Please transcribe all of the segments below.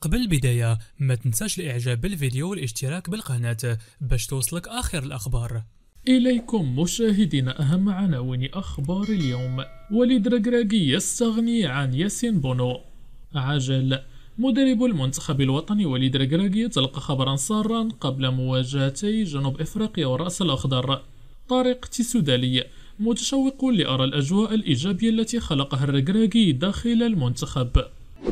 قبل البداية ما تنساش الإعجاب بالفيديو والاشتراك بالقناة باش توصلك آخر الأخبار. إليكم مشاهدينا أهم عناوين أخبار اليوم. وليد ركراكي يستغني عن ياسين بونو. عجل. مدرب المنتخب الوطني وليد ركراكي تلقى خبرا سارا قبل مواجهتي جنوب إفريقيا والرأس الأخضر. طارق تيسودالي متشوق لأرى الأجواء الإيجابية التي خلقها الركراكي داخل المنتخب.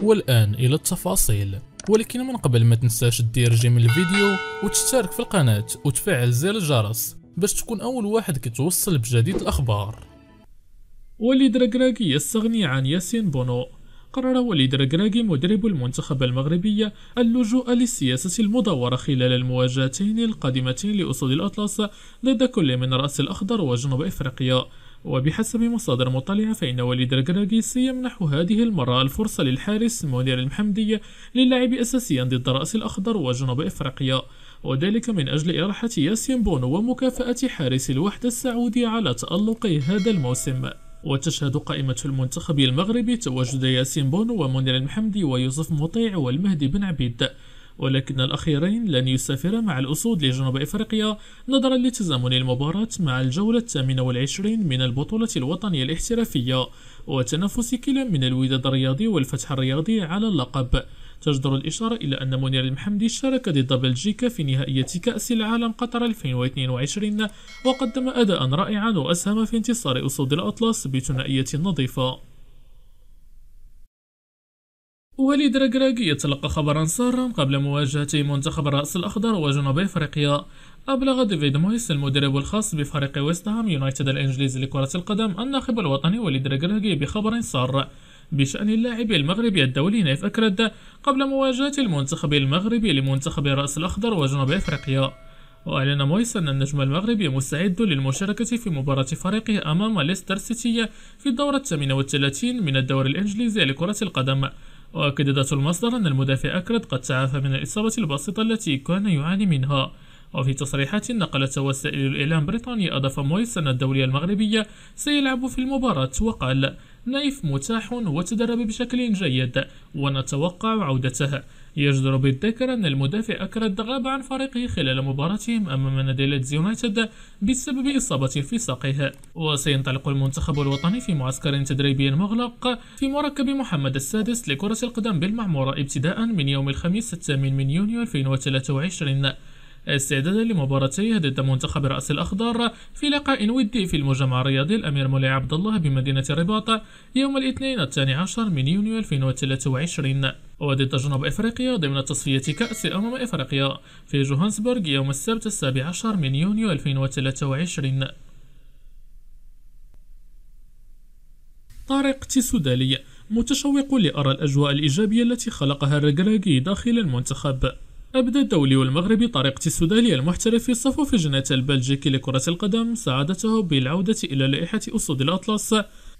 والآن إلى التفاصيل. ولكن من قبل ما تنساش دير j'aime الفيديو وتشترك في القناة وتفعل زر الجرس باش تكون أول واحد كتوصل بجديد الأخبار. وليد ركراكي يستغني عن ياسين بونو. قرر وليد ركراكي مدرب المنتخب المغربي اللجوء لسياسة المداورة خلال المواجهتين القادمتين لأسود الأطلس ضد كل من رأس الأخضر وجنوب إفريقيا. وبحسب مصادر مطلعة فإن وليد ركراكي سيمنح هذه المرة الفرصة للحارس منير المحمدي للعب أساسيا ضد رأس الأخضر وجنوب إفريقيا وذلك من أجل إراحة ياسين بونو ومكافأة حارس الوحدة السعودي على تألق هذا الموسم. وتشهد قائمة المنتخب المغربي تواجد ياسين بونو ومنير المحمدي ويوسف مطيع والمهدي بن عبيد. ولكن الأخيرين لن يسافرا مع الأسود لجنوب إفريقيا نظرا لتزامن المباراة مع الجولة الثامنة والعشرين من البطولة الوطنية الاحترافية وتنافس كلا من الوداد الرياضي والفتح الرياضي على اللقب. تجدر الإشارة إلى أن منير المحمدي شارك ضد بلجيكا في نهائية كأس العالم قطر 2022 وقدم أداء رائعا وأسهم في انتصار أسود الأطلس بثنائية نظيفة. وليد ركراكي يتلقى خبرا سارا قبل مواجهة منتخب الرأس الأخضر وجنوب إفريقيا. أبلغ ديفيد مويس المدرب الخاص بفريق ويست هام يونايتد الإنجليزي لكرة القدم الناخب الوطني وليد ركراكي بخبر سار. بشأن اللاعب المغربي الدولي نايف أكرد قبل مواجهة المنتخب المغربي لمنتخب الرأس الأخضر وجنوب إفريقيا. وأعلن مويس أن النجم المغربي مستعد للمشاركة في مباراة فريقه أمام ليستر سيتي في الدورة الثامنة والثلاثين من الدوري الإنجليزي لكرة القدم. وأكد ذات المصدر أن المدافع أكرد قد تعافى من الإصابة البسيطة التي كان يعاني منها. وفي تصريحات نقلت وسائل الإعلام بريطانيا أضاف مويس أن الدولي المغربي سيلعب في المباراة وقال نايف متاح وتدرب بشكل جيد ونتوقع عودته. يجدر بالذكر أن المدافع أكرد غاب عن فريقه خلال مباراتهم أمام نادي ليدز يونايتد بسبب إصابة في ساقه. وسينطلق المنتخب الوطني في معسكر تدريبي مغلق في مركب محمد السادس لكرة القدم بالمعمورة ابتداء من يوم الخميس الثامن من يونيو 2023 استعدادا لمباراتيه ضد منتخب رأس الأخضر في لقاء ودي في المجمع الرياضي الأمير مولاي عبد الله بمدينة الرباط يوم الاثنين الثاني عشر من يونيو 2023 وضد جنوب إفريقيا ضمن تصفية كأس أمم إفريقيا في جوهانسبورغ يوم السبت السابع عشر من يونيو 2023 طارق تيسودالي متشوق لأرى الأجواء الإيجابية التي خلقها الركراكي داخل المنتخب. أبدى الدولي والمغربي طريق السوداني المحترف في صفوف الجنة البلجيكي لكرة القدم سعادته بالعودة إلى لائحة أسود الأطلس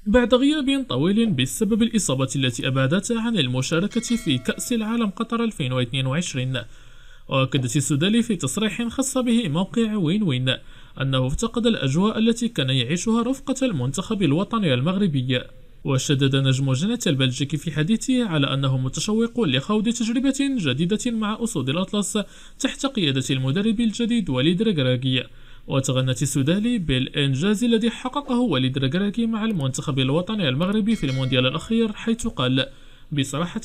بعد غياب طويل بسبب الإصابة التي أبعدته عن المشاركة في كأس العالم قطر 2022 وأكدت السوداني في تصريح خاص به موقع وين وين أنه افتقد الأجواء التي كان يعيشها رفقة المنتخب الوطني المغربي. وشدد نجم جنة البلجيكي في حديثه على أنه متشوق لخوض تجربة جديدة مع أسود الأطلس تحت قيادة المدرب الجديد وليد ركراكي وتغنت السودالي بالإنجاز الذي حققه وليد ركراكي مع المنتخب الوطني المغربي في المونديال الأخير حيث قال بصراحة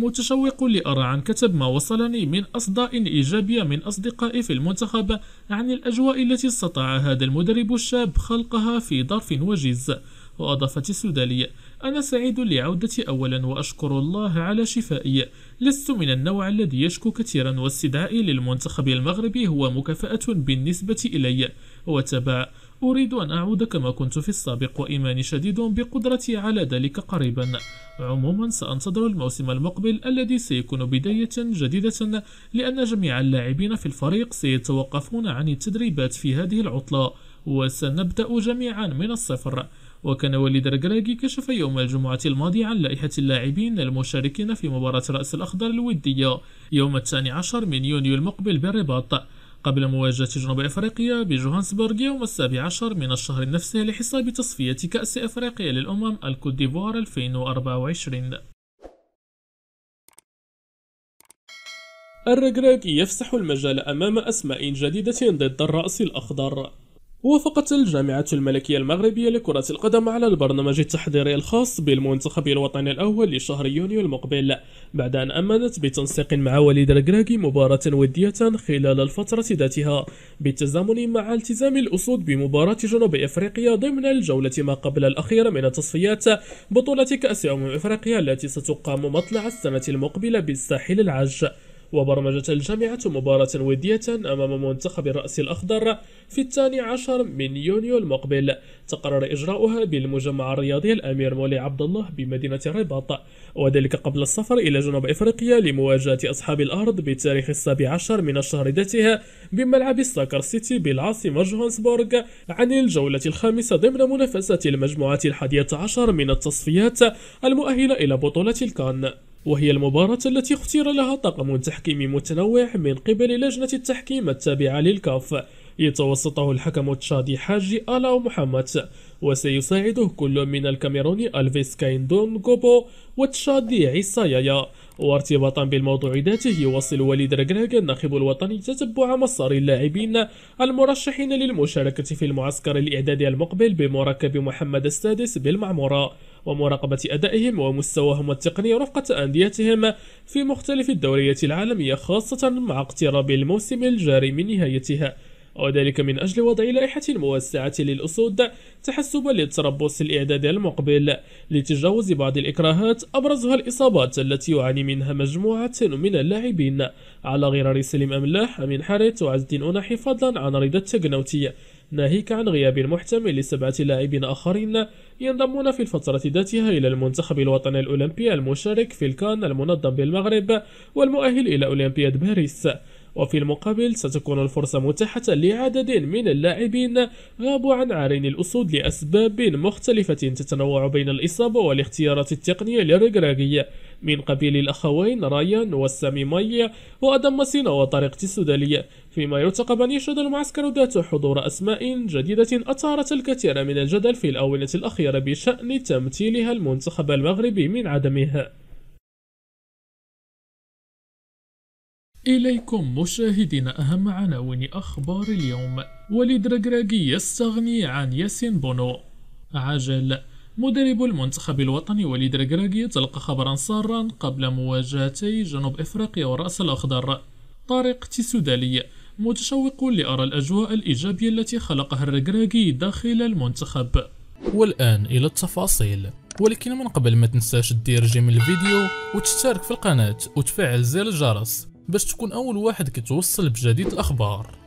متشوق لأرى عن كتب ما وصلني من أصداء إيجابية من أصدقائي في المنتخب عن الأجواء التي استطاع هذا المدرب الشاب خلقها في ظرف وجيز. وأضافت السودالية أنا سعيد لعودتي أولا وأشكر الله على شفائي. لست من النوع الذي يشكو كثيرا واستدعائي للمنتخب المغربي هو مكافأة بالنسبة إلي. وتبع أريد أن أعود كما كنت في السابق وإيماني شديد بقدرتي على ذلك قريبا. عموما سأنتظر الموسم المقبل الذي سيكون بداية جديدة لأن جميع اللاعبين في الفريق سيتوقفون عن التدريبات في هذه العطلة. وسنبدأ جميعا من الصفر. وكان وليد ركراكي كشف يوم الجمعة الماضية عن لائحة اللاعبين المشاركين في مباراة رأس الأخضر الودية. يوم الثاني عشر من يونيو المقبل بالرباط. قبل مواجهة جنوب أفريقيا بجوهانسبورغ يوم السابع عشر من الشهر نفسه لحساب تصفية كأس أفريقيا للأمم الكوت ديفوار 2024 الركراكي يفسح المجال أمام أسماء جديدة ضد الرأس الأخضر. وافقت الجامعة الملكية المغربية لكرة القدم على البرنامج التحضيري الخاص بالمنتخب الوطني الأول لشهر يونيو المقبل بعد أن أمنت بتنسيق مع وليد ركراكي مباراة ودية خلال الفترة ذاتها بالتزامن مع التزام الأسود بمباراة جنوب إفريقيا ضمن الجولة ما قبل الأخيرة من التصفيات بطولة كأس أمم إفريقيا التي ستقام مطلع السنة المقبلة بالساحل العاج. وبرمجت الجامعة مباراة ودية أمام منتخب الرأس الأخضر في الثاني عشر من يونيو المقبل. تقرر إجراؤها بالمجمع الرياضي الأمير مولي عبد الله بمدينة الرباط وذلك قبل السفر إلى جنوب إفريقيا لمواجهة أصحاب الأرض بتاريخ السابع عشر من الشهر ذاته بملعب سوكر سيتي بالعاصمة جوهانسبورغ عن الجولة الخامسة ضمن منافسات المجموعة الحادية عشر من التصفيات المؤهلة إلى بطولة الكان. وهي المباراة التي اختير لها طاقم تحكيمي متنوع من قبل لجنة التحكيم التابعة للكاف. يتوسطه الحكم التشادي حاجي آلاو محمد وسيساعده كل من الكاميروني ألفيس كايندون غوبو والتشادي عيسى يايا. وارتباطا بالموضوع ذاته يواصل وليد ركراك الناخب الوطني تتبع مسار اللاعبين المرشحين للمشاركة في المعسكر الإعدادي المقبل بمركب محمد السادس بالمعمورة. ومراقبة أدائهم ومستواهم التقني رفقة أنديتهم في مختلف الدوريات العالمية خاصة مع اقتراب الموسم الجاري من نهايتها. وذلك من أجل وضع لائحة موسعة للأسود تحسبا للتربص الإعدادي المقبل لتجاوز بعض الإكراهات أبرزها الإصابات التي يعاني منها مجموعة من اللاعبين. على غرار سليم أملاح أمين حارث وعز الدين أناحي فضلا عن رضا التقنوتي ناهيك عن غياب محتمل لسبعة لاعبين آخرين ينضمون في الفترة ذاتها إلى المنتخب الوطني الأولمبي المشارك في الكان المنظم بالمغرب والمؤهل إلى أولمبياد باريس. وفي المقابل ستكون الفرصة متاحة لعدد من اللاعبين غابوا عن عارين الأسود لأسباب مختلفة تتنوع بين الإصابة والاختيارات التقنية للرقراقية من قبيل الأخوين رايان والسامي ماي وأدم مسينا وطريقة السودالية فيما يرتقب أن يشهد المعسكر ذات حضور أسماء جديدة أثارت الكثير من الجدل في الآونة الأخيرة بشأن تمثيلها المنتخب المغربي من عدمه. إليكم مشاهدين أهم عناوين أخبار اليوم. وليد ركراكي يستغني عن ياسين بونو. عاجل. مدرب المنتخب الوطني وليد ركراكي تلقى خبرا سارا قبل مواجهتي جنوب إفريقيا والرأس الأخضر. طارق تيسودالي. متشوق لأرى الأجواء الإيجابية التي خلقها الركراكي داخل المنتخب. والآن إلى التفاصيل. ولكن من قبل ما تنساش دير j'aime الفيديو وتشترك في القناة وتفعل زر الجرس. باش تكون أول واحد كيتوصل بجديد الأخبار.